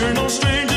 We're no strangers.